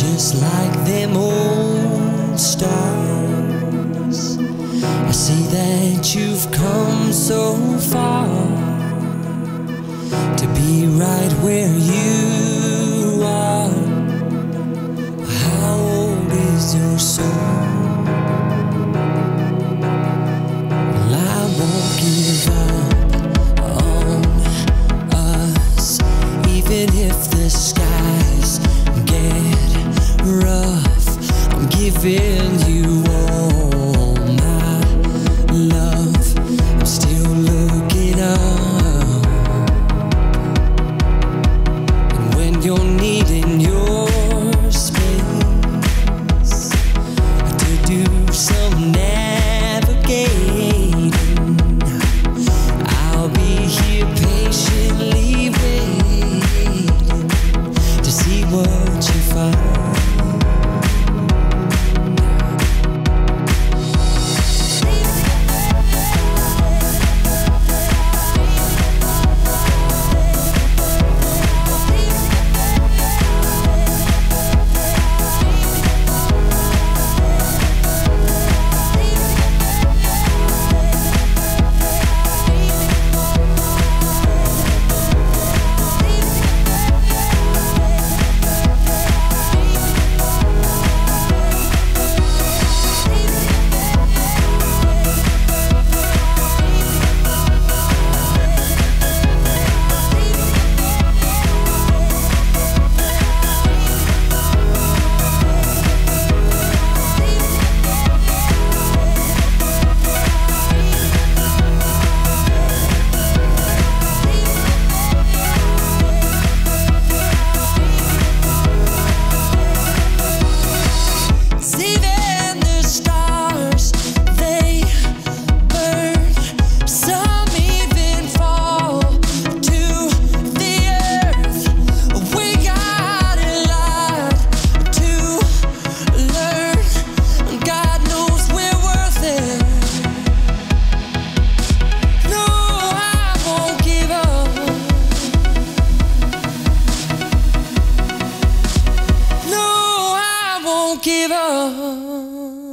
just like them old stars. I see that you've come so far to be right where you giving you. all Oh.